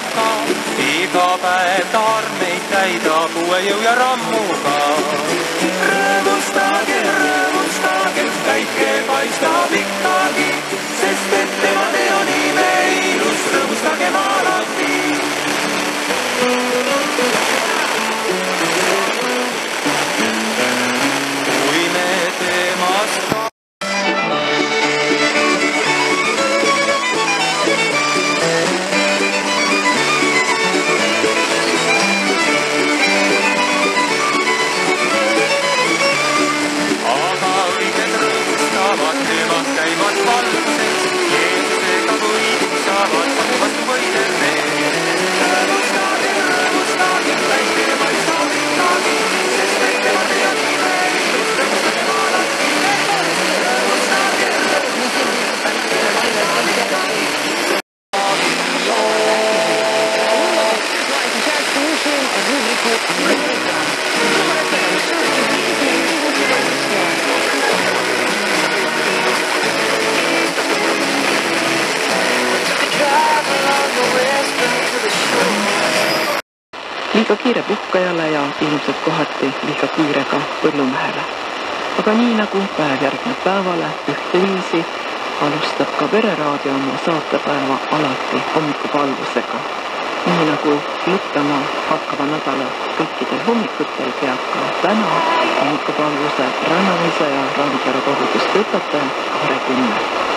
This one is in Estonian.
hakka. iga päev tarneid täidab uue jõu ja rammuga. rõõmustage, rõõmustage, päike paistab ikkagi, sest et tema teo nime London. Liiga kiire puhkajale ja ilmselt kohati liiga kiire ka põllumehele. aga nii nagu päev järgneb päevale ühteviisi, alustab ka Pereraadio oma saatepäeva alati hommikupalvusega. nii nagu lõppema hakkava nädala kõikidel hommikutel peab ka täna hommikupalvuse Rannamise ja Randjärve kogudust õpetaja Kare Künner